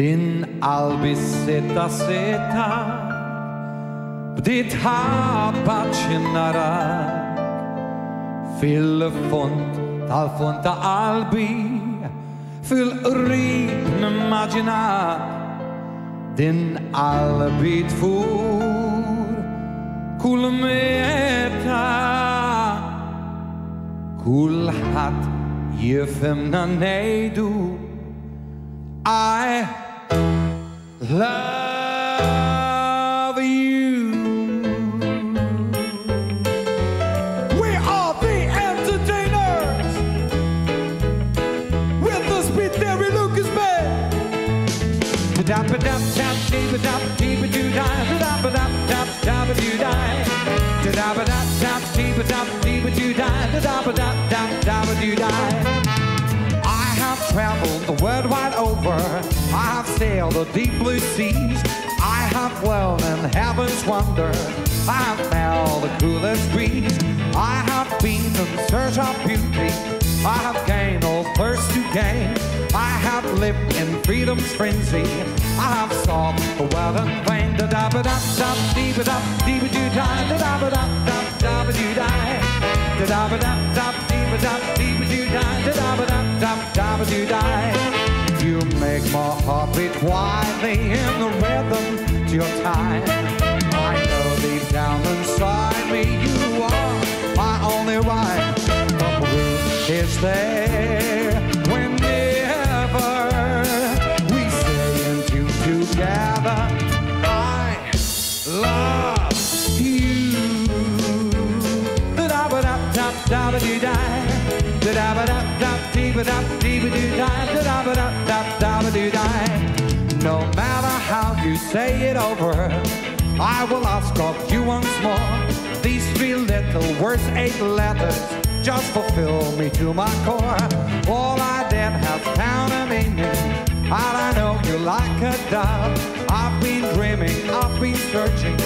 Din qalbi seta seta Bdiet ħabbat xinnara Fil-font tal-font ta' qalbi Fil-qrib nimmaġina. Din qalbi tfur Kull meta Kull ħat jifemna nejdu I love you. We are the entertainers with the speed Terry Lucas Band. Da da da da da da da da da da da da da da da da da da da da traveled the world wide over. Sailed the deep blue seas. I have dwelled in heaven's wonder. I have smelled the coolest breeze. I have been in search of beauty. I have gained all thirst to gain. I have lived in freedom's frenzy. I have sought the world in vain. Da da ba da da dee ba da dee ba doo da da da ba da da da ba doo da da da ba da da dee ba da dee ba doo da da da ba da da da ba doo da. You make my heart beat quietly in the rhythm to your time. I know deep down inside me you are my only right. The proof is there whenever we say and tune together. I love you. Da da da da da ba da. Da da ba da da dee da dee doo da. Da da ba da da da ba doo da. No matter how you say it over, I will ask of you once more. These three little words, eight letters, just fulfill me to my core. All I did has found a meaning, and I know you like a dove. I've been dreaming, I've been searching.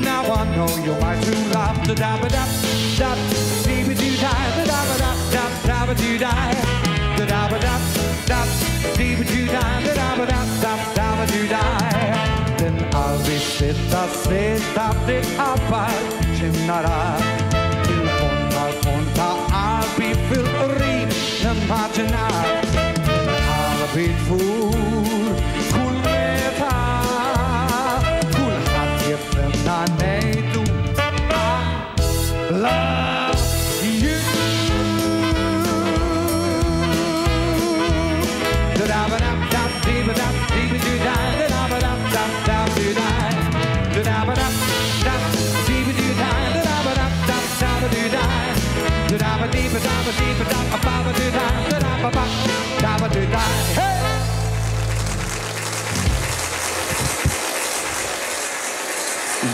Now I know you're my true love. Da da ba da da da da ba doo da da da ba da da dee doo da da da ba da da da ba doo da. Then I'll be sitta sitta det appalchinara till fontar fonta I'll be filled rin den pagina I'll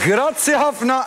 Grazie, Hafna.